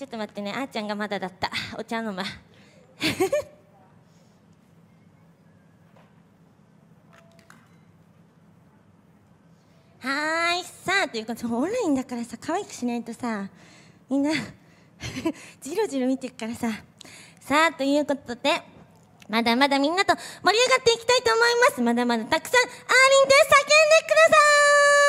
ちょっと待ってね。あーちゃんがまだだった。お茶の間 はい。さあということでオンラインだからさ可愛くしないとさみんな じろじろ見てるからさ。さあということでまだまだみんなと盛り上がっていきたいと思います。まだまだたくさんアーリンで叫んでください。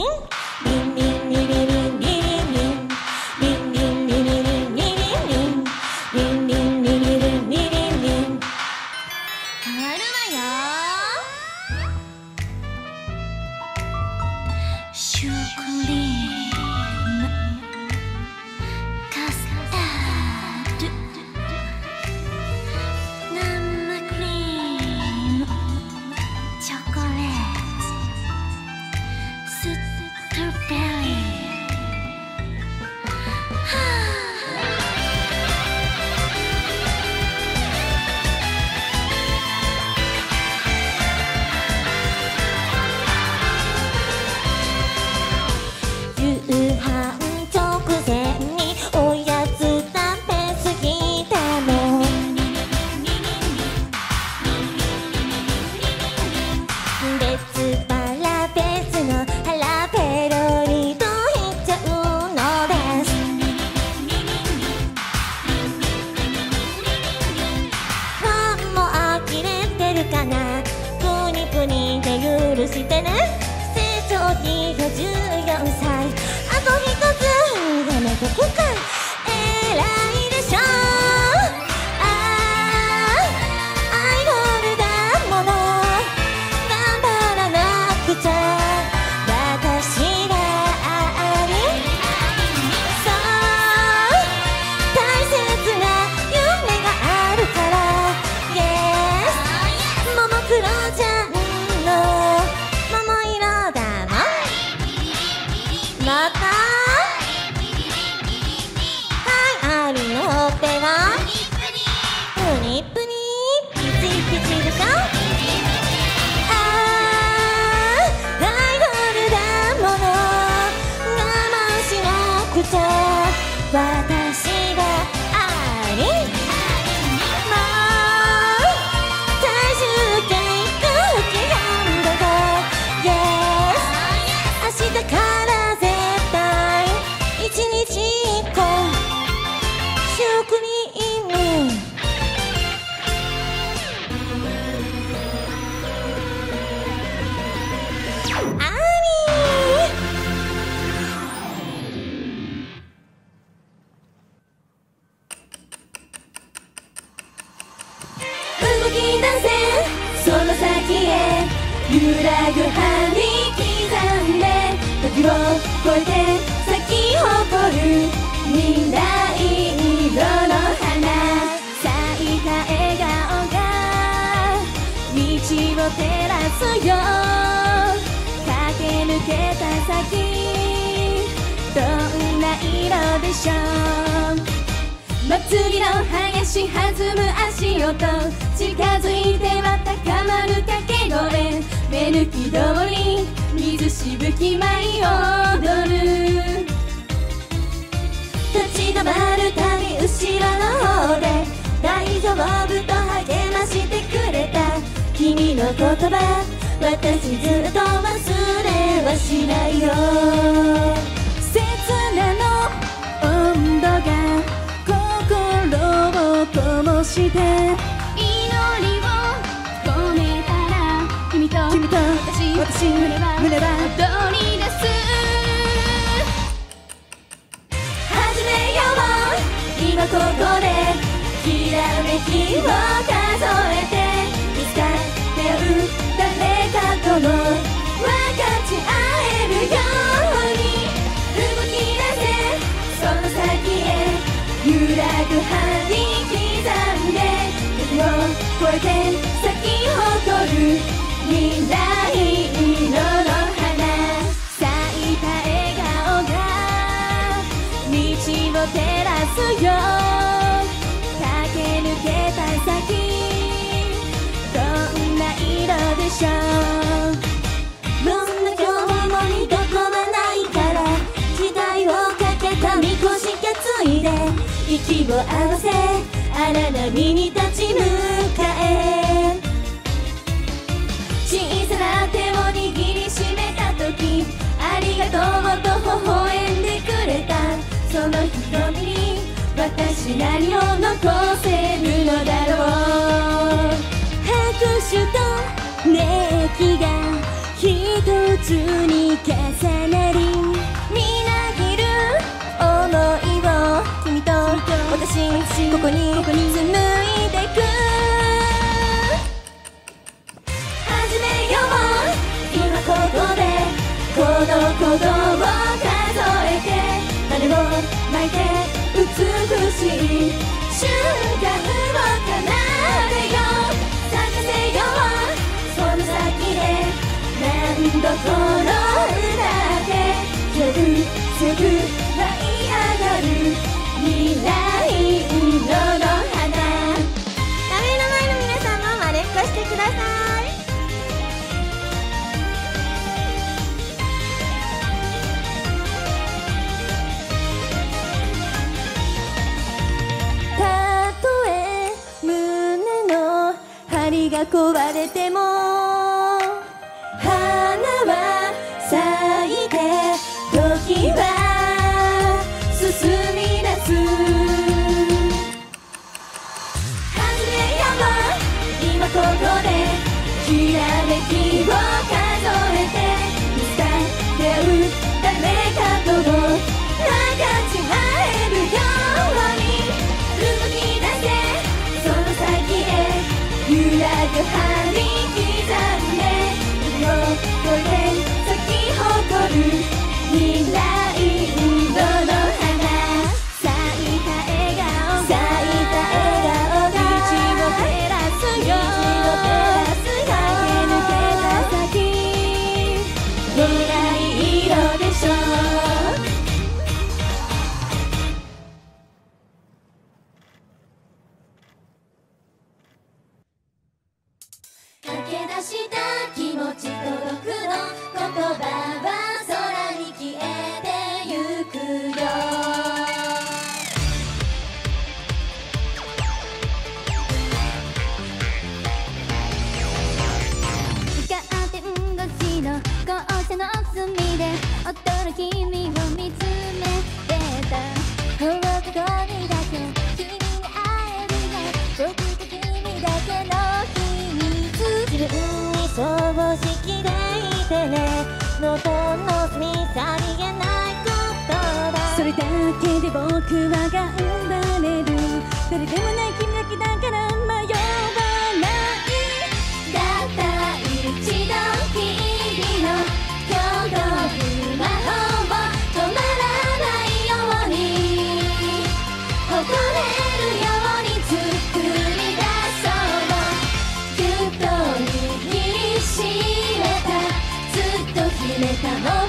Hmm? を照らすよ。駆け抜けた先どんな色でしょう。祭りの激し弾む足音。近づいては高まる掛け声。目抜き通り水しぶき舞い踊る。立ち止まるたび後ろの方で。大丈夫との言葉私ずっと忘れはしないよ刹那の温度が心を灯して祈りを込めたら君と君と私私胸は胸は踊り出す始めよう今ここできらめきを数しょうどんな今日もにどこもないから時代をかけたみこし担いで息を合わせ荒波に立ち向かえ小さな手を握りしめた時ありがとうと微笑んでくれた。その瞳に私何を残せるのだろう。拍手と熱気が一つに重なりみなぎる想いを君と私ここに紡いでく。始めよう。今ここでこの鼓動を数えて種をまいて美しい瞬間。心歌って夜すぐ舞い上がる未来色の花画面の前の皆さんもまれっこしてください「たとえ胸の張りが壊れても」花は咲駆け出した気持ち届くの言葉は空に消えてゆくよ。カーテン越しの校舎の隅で踊る君を見つめてた。いてね喉の隅さりげない言葉それだけで僕は頑張れる。誰でもない君だけだから Despertador.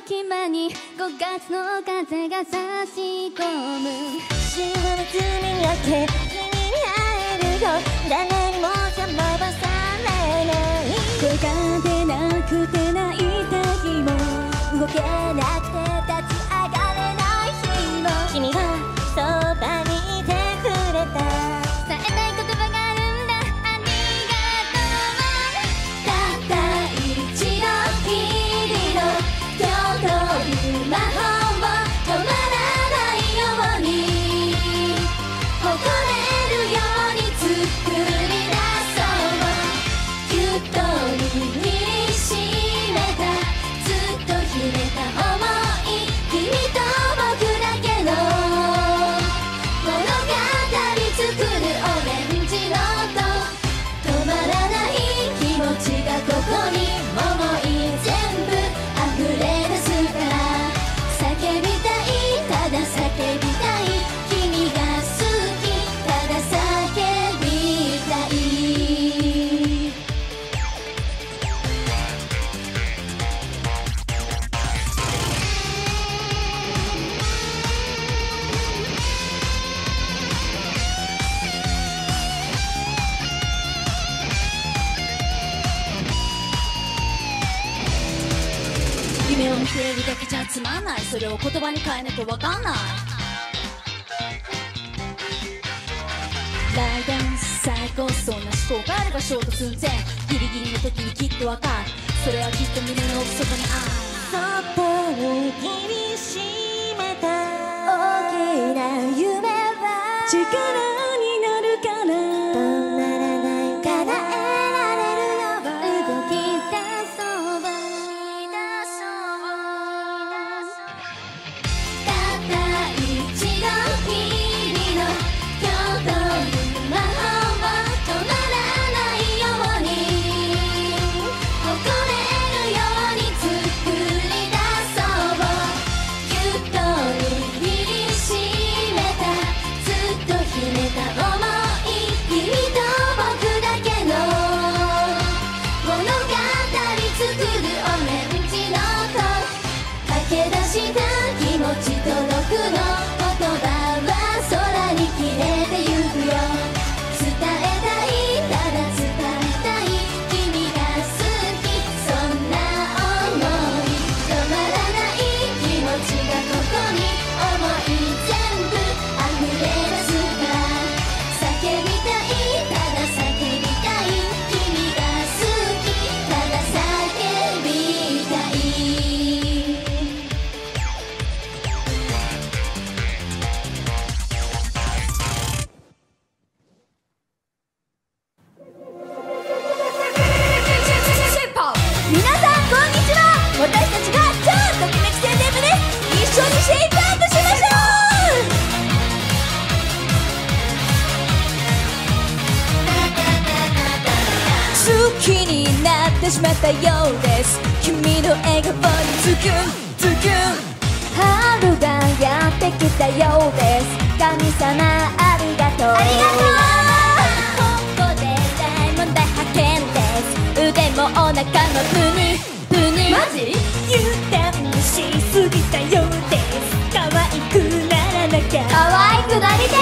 隙間に5月の風が差し込む。週末に明け君に会えるよ誰にも邪魔はされない。声が出なくて泣いた日も。動けなくて立ち上がれない日も。君が夢を見ているだけじゃつまんない。それを言葉に変えなきゃわかんない。来電最高そんな思考があれば衝突寸前ギリギリの時にきっとわかる。それはきっと胸の奥底にある。そっと握りしめた。大きな夢は。力ってしまったようです。君の笑顔にズキュンズキュン春がやってきたようです。神様ありがとう。ありがとうここで大問題発見です。腕もお腹もプニプニ。マジ？油断しすぎたようです。可愛くならなきゃ。可愛くなりて今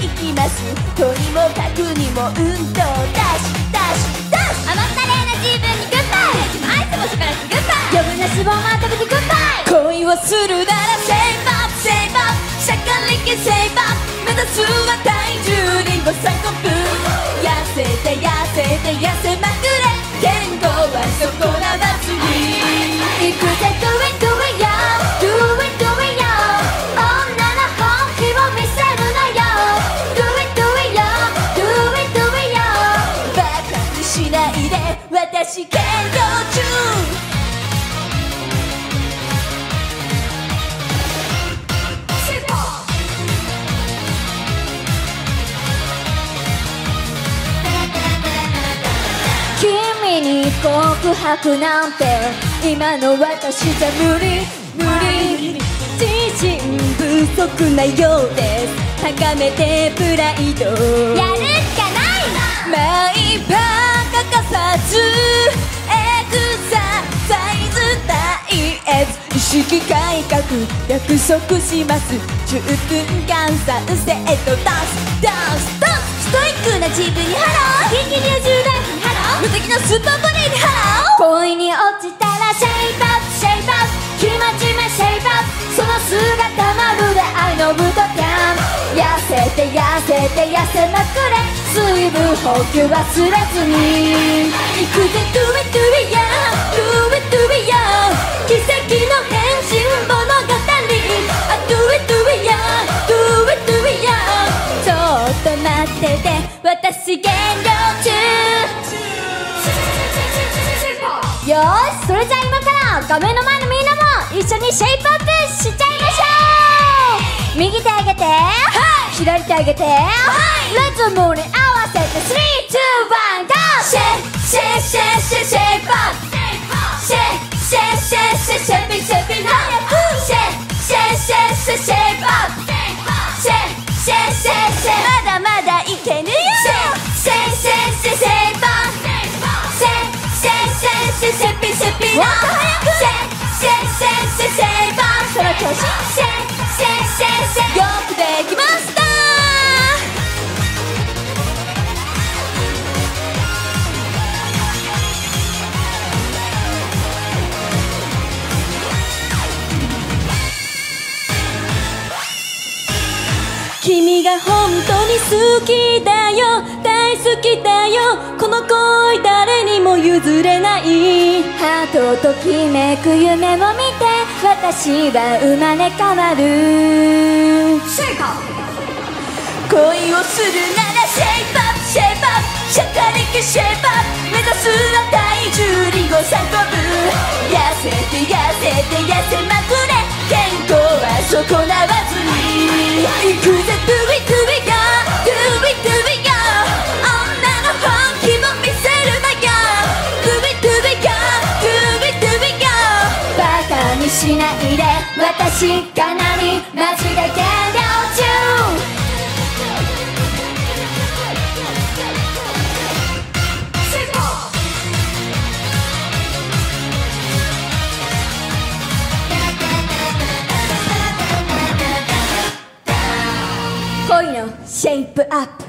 いきます。とにもかくにも運動ダッシュダッシュダッシュ甘ったれな自分にグッバイ。でもアイスもしばらくグッバイ余分な脂肪も食べてグッバイ。恋をするならセイバーセイバーしゃかりきセイバー目指すは体重リンゴ3個分。痩せて痩せて痩せまくれ。健康はそこら告白なんて今の私じゃ無理無理自信不足なようです高めてプライド。やるしかないマイパー欠かさずエクササイズダイエット意識改革約束します10分間サンセットダンスダンスダンスストイックな自分にハロー激流10代にハロー無敵のスーパーボディにハロー。恋に落ちたらシェイプアップシェイプアップ気持ちめシェイプアップその姿まるで愛のブートキャンプ痩せて痩せて痩せまくれ。水分補給忘れずに。行くぜ Do it do it yeah Do it do it yeah 奇跡の変身物語 I do it do it yeah Do it do it yeah ちょっと待ってて。私減量中。よーしそれじゃあ今から画面の前のみんなも一緒にシェイプアップしちゃいましょう。右手上げて左手上げてリズムに合わせて321 GO シェシェシェシェシェイプアップシェシェシェシェシェピシェピ早くシェシェシェシェシェイプアップシェシェシェシェまだまだシェシェシェピシェピもっと早くシェシェシェシェ君が本当に好きだよ。大好きだよ。この恋誰にも譲れない。ハートときめく夢を見て私は生まれ変わる。恋をするならシェイプ。アップ。シェイプ。アップ。シャカリキシェイプアップ。目指すは体重りんご3個分痩せて痩せて痩せまくれ。こは損なわずにくぜトゥビトゥビガトゥビトゥビガ女の本気も見せるなよトゥビトゥビガトゥビトゥビガバカにしないで私かなりマジでゲシ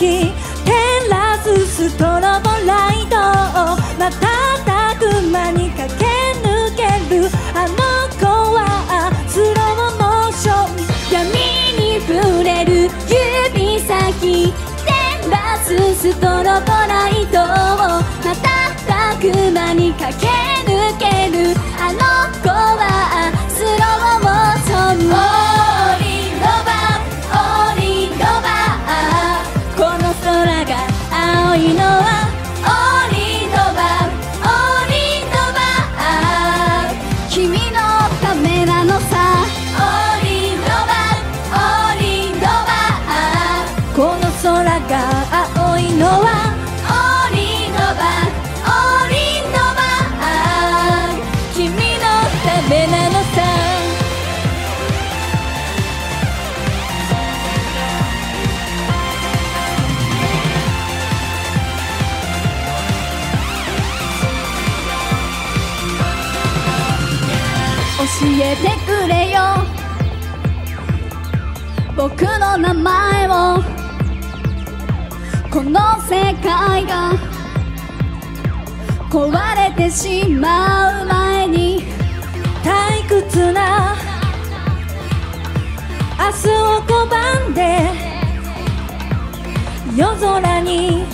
き照らすストロボライトを瞬く間に駆け抜けるあの子はスローモーション闇に触れる指先照らすストロボライトを瞬く間に駆け抜けるえてくれよ。僕の名前を。この世界が。壊れてしまう前に。退屈な。明日を拒んで。夜空に。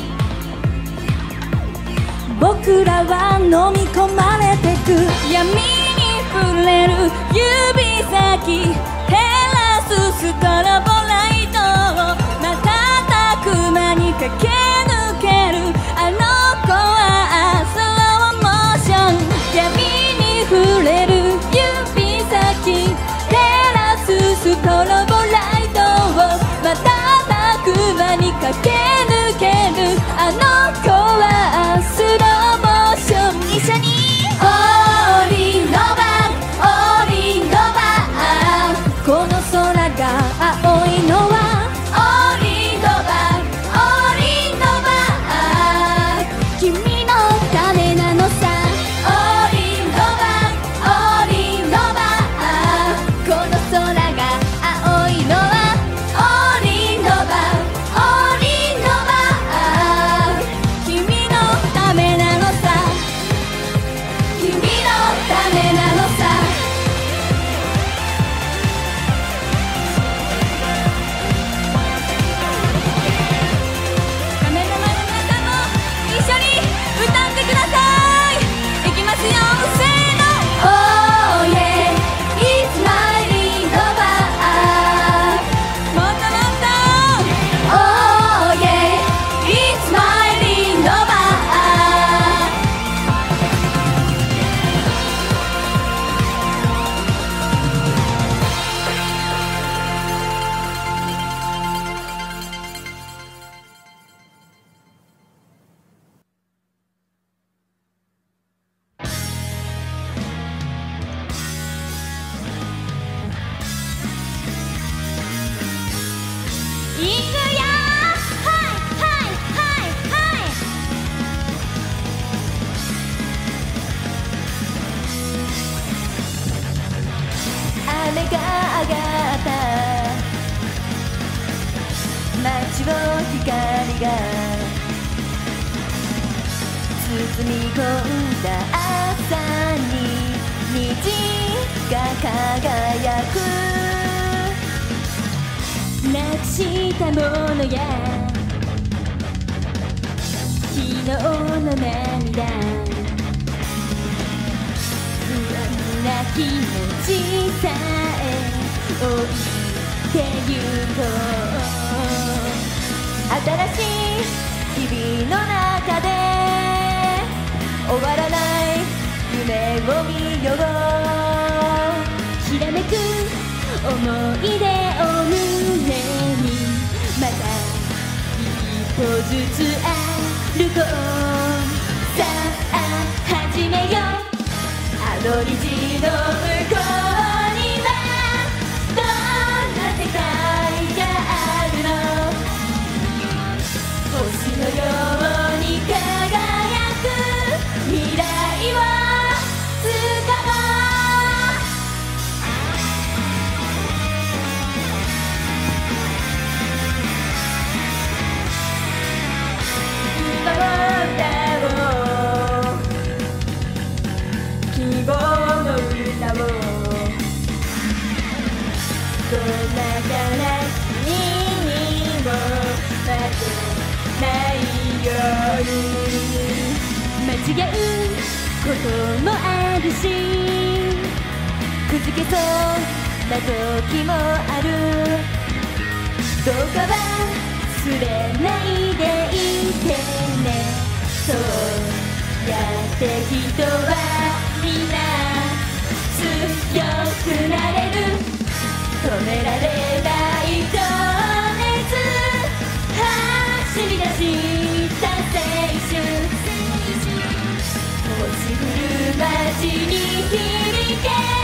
僕らは飲み込まれてく。闇指先照らすストロボの涙。不安な気持ちさえ置いてゆこう。新しい日々の中で終わらない夢を見よう。ひらめく思い出を胸にまた一歩ずつ歩こう。どり地の向こう違うこともあるしくじけそうな時もある。どうかは忘れないでいてね。そうやって人はみんな強くなれる。止められないと街に響け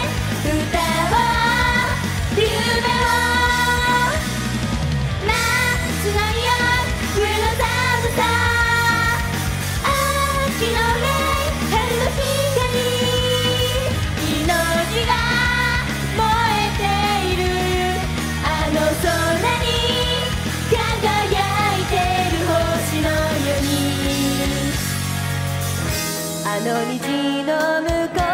の虹の向こう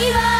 iba.